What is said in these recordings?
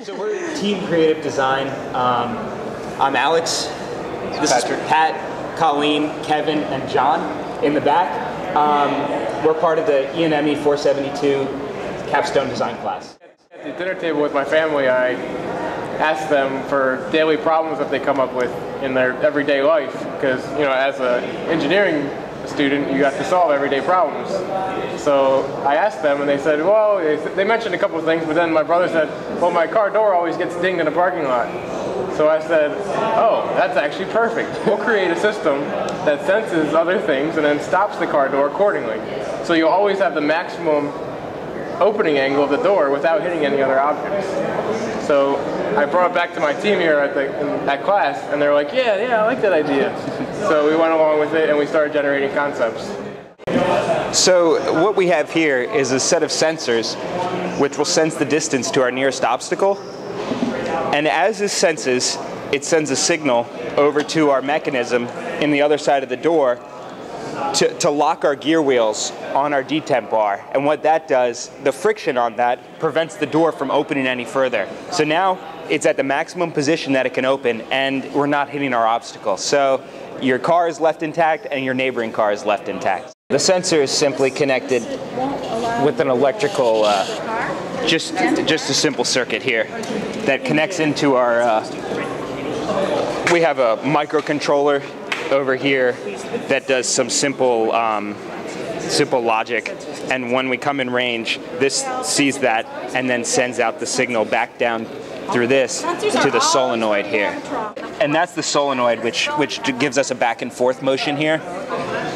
So we're Team Creative Design. Um, I'm Alex. This Patrick. is Pat, Colleen, Kevin, and John in the back. Um, we're part of the E ENME 472 capstone design class. At the dinner table with my family, I ask them for daily problems that they come up with in their everyday life. Because, you know, as an engineering student, you have to solve everyday problems. So I asked them, and they said, well, they- they mentioned a couple of things, but then my brother said, well, my car door always gets dinged in the parking lot. So I said, oh, that's actually perfect. We'll create a system that senses other things and then stops the car door accordingly. So you'll always have the maximum opening angle of the door without hitting any other objects. So I brought it back to my team here at, the, at class, and they're like, yeah, yeah, I like that idea. so we went along with it, and we started generating concepts. So what we have here is a set of sensors which will sense the distance to our nearest obstacle. And as this senses, it sends a signal over to our mechanism in the other side of the door to, to lock our gear wheels on our detent bar. And what that does, the friction on that prevents the door from opening any further. So now it's at the maximum position that it can open and we're not hitting our obstacle. So your car is left intact and your neighboring car is left intact. The sensor is simply connected with an electrical, uh, just, just a simple circuit here that connects into our, uh, we have a microcontroller over here that does some simple um, simple logic. And when we come in range this sees that and then sends out the signal back down through this to the solenoid here. And that's the solenoid which which gives us a back and forth motion here.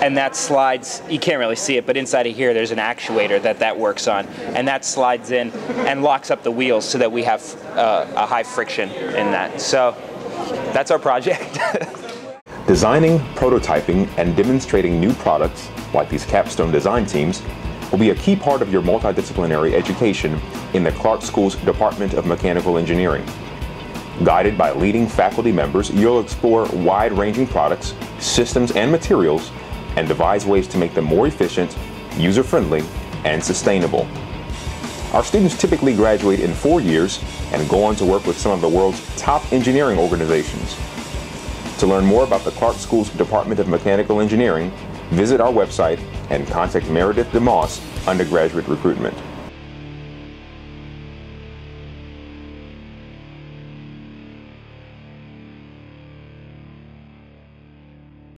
And that slides you can't really see it but inside of here there's an actuator that that works on. And that slides in and locks up the wheels so that we have uh, a high friction in that. So that's our project Designing, prototyping, and demonstrating new products, like these capstone design teams, will be a key part of your multidisciplinary education in the Clark School's Department of Mechanical Engineering. Guided by leading faculty members, you'll explore wide-ranging products, systems, and materials, and devise ways to make them more efficient, user-friendly, and sustainable. Our students typically graduate in four years and go on to work with some of the world's top engineering organizations. To learn more about the Clark School's Department of Mechanical Engineering, visit our website and contact Meredith DeMoss, Undergraduate Recruitment.